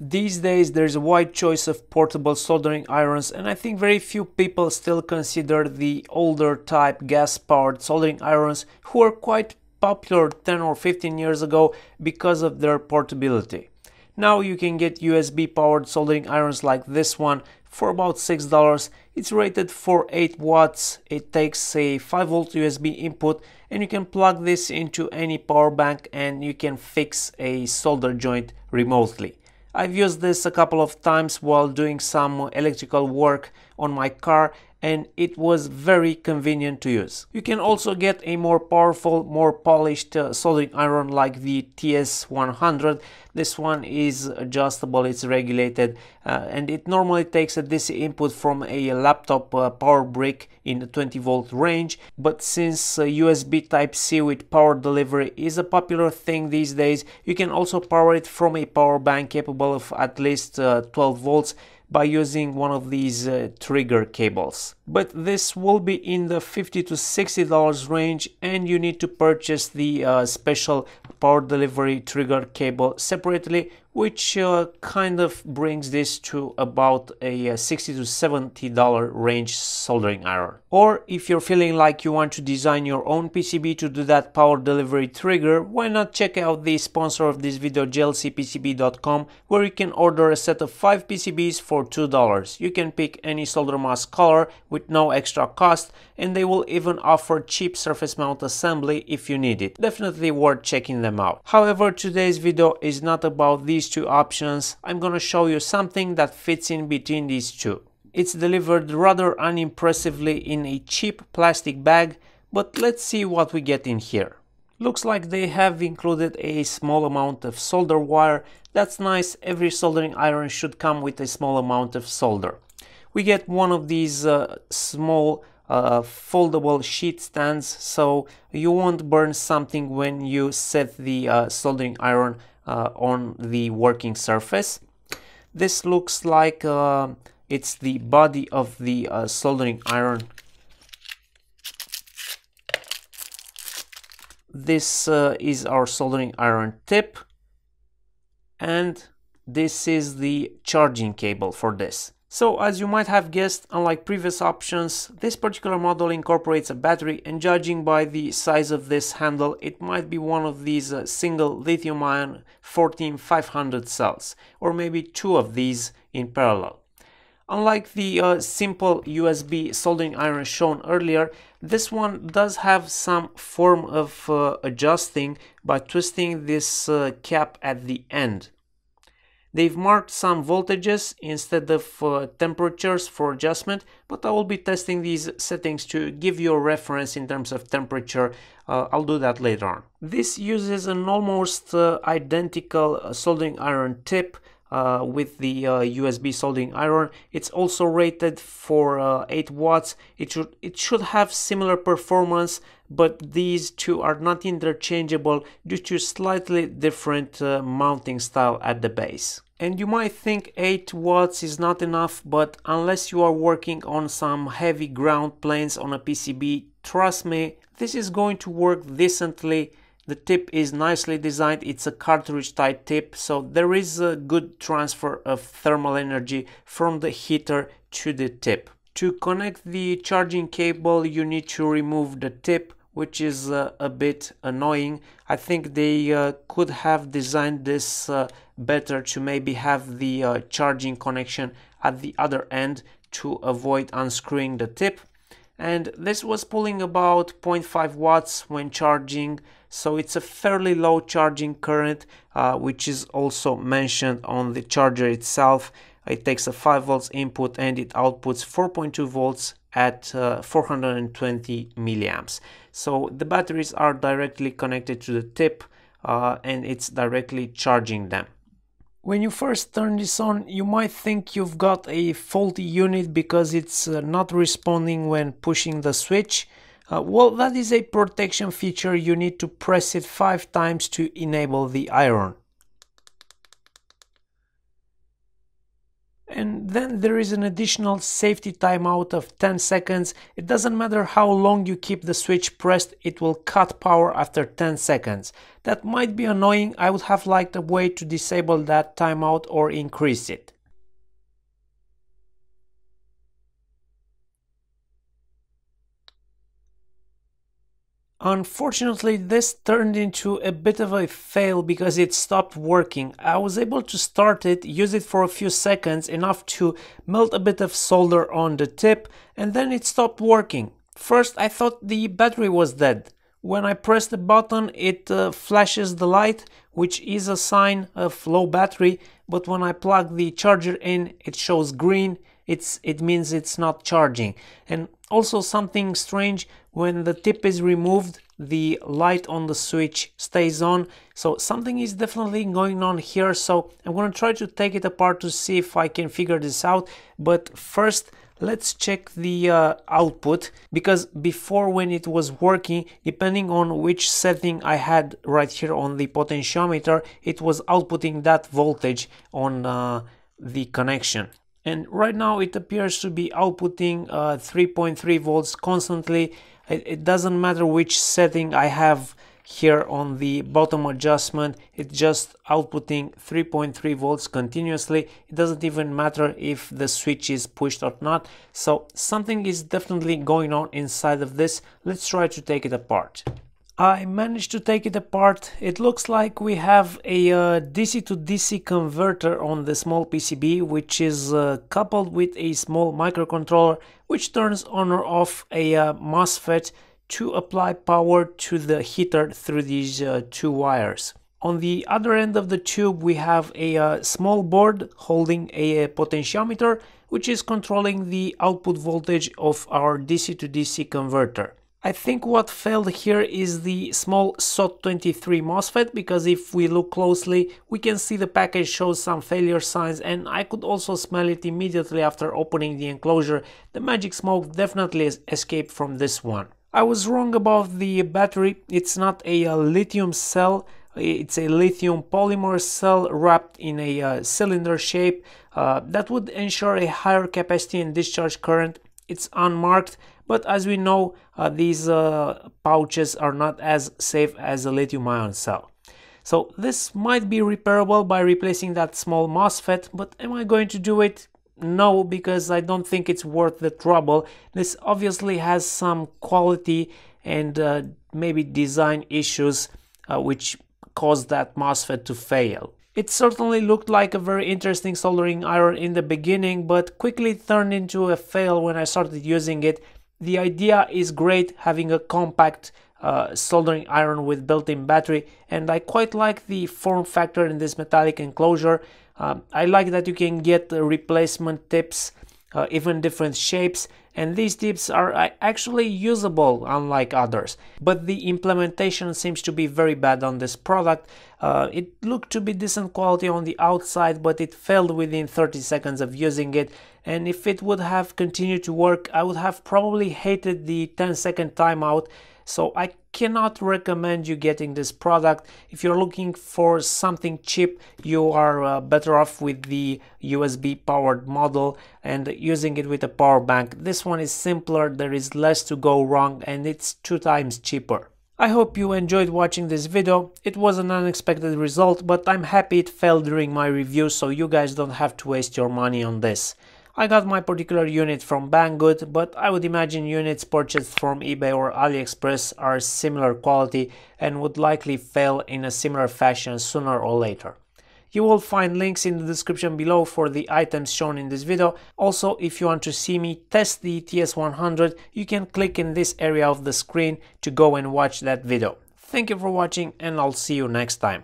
These days there's a wide choice of portable soldering irons and I think very few people still consider the older type gas-powered soldering irons who were quite popular 10 or 15 years ago because of their portability. Now you can get USB powered soldering irons like this one for about $6. It's rated for 8 watts, it takes a 5 volt USB input and you can plug this into any power bank and you can fix a solder joint remotely. I've used this a couple of times while doing some electrical work on my car and it was very convenient to use. You can also get a more powerful, more polished uh, soldering iron like the TS100. This one is adjustable, it's regulated uh, and it normally takes a DC input from a laptop uh, power brick in the 20 volt range but since USB uh, type C with power delivery is a popular thing these days you can also power it from a power bank capable of at least uh, 12 volts by using one of these uh, trigger cables. But this will be in the 50 to 60 dollars range and you need to purchase the uh, special power delivery trigger cable separately which uh, kind of brings this to about a uh, 60 to 70 dollar range soldering iron. Or if you're feeling like you want to design your own PCB to do that power delivery trigger, why not check out the sponsor of this video jlcpcb.com where you can order a set of 5 PCBs for $2. You can pick any solder mask color with no extra cost and they will even offer cheap surface mount assembly if you need it. Definitely worth checking them out. However, today's video is not about these these two options, I'm gonna show you something that fits in between these two. It's delivered rather unimpressively in a cheap plastic bag, but let's see what we get in here. Looks like they have included a small amount of solder wire. That's nice, every soldering iron should come with a small amount of solder. We get one of these uh, small uh, foldable sheet stands so you won't burn something when you set the uh, soldering iron uh, on the working surface. This looks like uh, it's the body of the uh, soldering iron. This uh, is our soldering iron tip and this is the charging cable for this. So as you might have guessed, unlike previous options, this particular model incorporates a battery and judging by the size of this handle, it might be one of these uh, single lithium-ion 14500 cells, or maybe two of these in parallel. Unlike the uh, simple USB soldering iron shown earlier, this one does have some form of uh, adjusting by twisting this uh, cap at the end. They've marked some voltages instead of uh, temperatures for adjustment, but I will be testing these settings to give you a reference in terms of temperature. Uh, I'll do that later on. This uses an almost uh, identical uh, soldering iron tip uh, with the uh, USB soldering iron. It's also rated for uh, 8 watts. It should it should have similar performance, but these two are not interchangeable due to slightly different uh, mounting style at the base. And you might think 8 watts is not enough, but unless you are working on some heavy ground planes on a PCB, trust me, this is going to work decently the tip is nicely designed, it's a cartridge type tip, so there is a good transfer of thermal energy from the heater to the tip. To connect the charging cable you need to remove the tip which is uh, a bit annoying. I think they uh, could have designed this uh, better to maybe have the uh, charging connection at the other end to avoid unscrewing the tip and this was pulling about 0.5 watts when charging. So it's a fairly low charging current uh, which is also mentioned on the charger itself. It takes a 5 volts input and it outputs 4.2 volts at uh, 420 milliamps. So the batteries are directly connected to the tip uh, and it's directly charging them when you first turn this on, you might think you've got a faulty unit because it's uh, not responding when pushing the switch. Uh, well, that is a protection feature. You need to press it five times to enable the iron. And then there is an additional safety timeout of 10 seconds. It doesn't matter how long you keep the switch pressed, it will cut power after 10 seconds. That might be annoying, I would have liked a way to disable that timeout or increase it. Unfortunately, this turned into a bit of a fail because it stopped working. I was able to start it, use it for a few seconds, enough to melt a bit of solder on the tip, and then it stopped working. First, I thought the battery was dead. When I press the button, it uh, flashes the light, which is a sign of low battery, but when I plug the charger in, it shows green, it's, it means it's not charging. And also something strange, when the tip is removed, the light on the switch stays on. So something is definitely going on here. So I'm going to try to take it apart to see if I can figure this out. But first, let's check the uh, output because before when it was working depending on which setting I had right here on the potentiometer it was outputting that voltage on uh, the connection and right now it appears to be outputting 3.3 uh, volts constantly. It, it, doesn't matter which setting I have here on the bottom adjustment it's just outputting 3.3 volts continuously. It doesn't even matter if the switch is pushed or not. So something is definitely going on inside of this. Let's try to take it apart I managed to take it apart. It looks like we have a uh, DC to DC converter on the small PCB which is uh, coupled with a small microcontroller which turns on or off a uh, MOSFET to apply power to the heater through these uh, two wires. On the other end of the tube we have a uh, small board holding a, a potentiometer which is controlling the output voltage of our DC to DC converter. I think what failed here is the small SOT23 MOSFET because if we look closely we can see the package shows some failure signs and I could also smell it immediately after opening the enclosure. The magic smoke definitely escaped from this one. I was wrong about the battery, it's not a, a lithium cell, it's a lithium polymer cell wrapped in a uh, cylinder shape uh, that would ensure a higher capacity and discharge current. It's unmarked but as we know, uh, these uh, pouches are not as safe as a lithium ion cell. So this might be repairable by replacing that small MOSFET, but am I going to do it? No, because I don't think it's worth the trouble. This obviously has some quality and uh, maybe design issues uh, which caused that MOSFET to fail. It certainly looked like a very interesting soldering iron in the beginning, but quickly turned into a fail when I started using it the idea is great having a compact uh, soldering iron with built-in battery and I quite like the form factor in this metallic enclosure. Um, I like that you can get replacement tips, uh, even different shapes and these tips are uh, actually usable unlike others. But the implementation seems to be very bad on this product. Uh, it looked to be decent quality on the outside but it failed within 30 seconds of using it and if it would have continued to work I would have probably hated the 10 second timeout so I cannot recommend you getting this product. If you're looking for something cheap, you are uh, better off with the USB powered model and using it with a power bank. This one is simpler, there is less to go wrong and it's two times cheaper. I hope you enjoyed watching this video. It was an unexpected result, but I'm happy it fell during my review so you guys don't have to waste your money on this. I got my particular unit from Banggood, but I would imagine units purchased from eBay or AliExpress are similar quality and would likely fail in a similar fashion sooner or later. You will find links in the description below for the items shown in this video. Also, if you want to see me test the TS100, you can click in this area of the screen to go and watch that video. Thank you for watching and I'll see you next time.